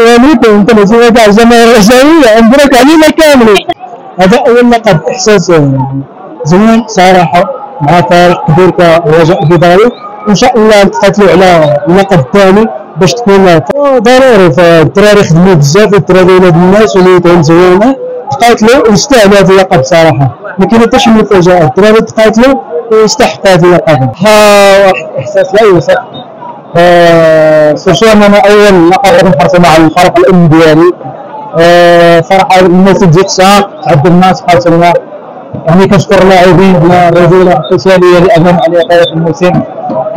يعني كنت نسوي كاع الجماهير الرجاوية مبروك علينا كاملين هذا أول لقب إحساس. زوين صراحة مع فريق كبير كرجاء البيضاوي وإن شاء الله نتقاتلوا على اللقب الثاني باش تكون ضروري فالدراري خدموا بزاف والدراري ولاد الناس وليدهم زوينة. تقاتلوا ويستاهلوا هذا اللقب صراحة. ما كاين حتى شي مفاجأة. الدراري تقاتلوا ويستحقوا هذا اللقب. واحد الإحساس لا يوصف. surtout أنا اول لقب نحرصوا مع الفريق الام ديالي آه، صراحة الموسم ديال الشهر تعدلنا سبحان الله يعني كنشكر اللاعبين على الرجولة القتاليه اللي اعلنوا عليها طوال الموسم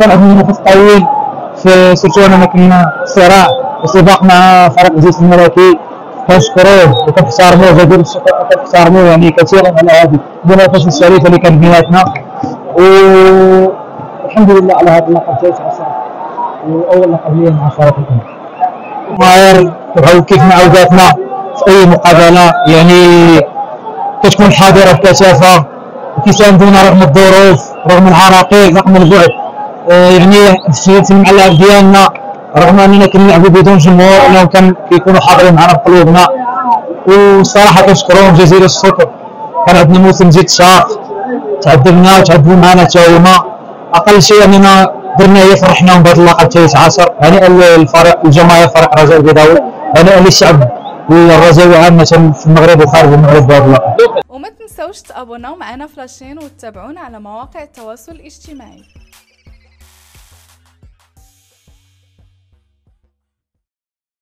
كان عندنا نفس طويل في surtout اننا كنا صراع وسباق مع فريق جيش الملكي. كنشكروه وكنحترموه جزيل الشكر وكنحترموه يعني كثيرا على هذه المنافسة الشريفة اللي كانت بيناتنا والحمد لله على هذا اللقب. صراحة واول لقب لي مع الام معايير كيف ما عوداتنا في أي مقابلة؟ يعني كتكون حاضرة بكثافه وكيساندونا رغم الظروف رغم العراقيل رغم البعد آه، يعني في الملعب ديالنا رغم أننا كنلعبوا بدون جمهور انهم كان كيكونوا حاضرين معنا بقلوبنا والصراحه كنشكرهم جزيل الشكر. كان عندنا موسم زيد شاق. تعذبنا وتعذبوا معنا حتى هما أقل شيء أننا درنا هي فرحناهم بهذا اللقب 19 هنيئا للفريق الجماهير فريق رجاء البيضاوي هنيئا للشعب الرجاوي عامة في المغرب وخارج المغرب بهذا اللقب. وما تنسوش تابوناو معنا فلاشين وتتابعونا على مواقع التواصل الاجتماعي.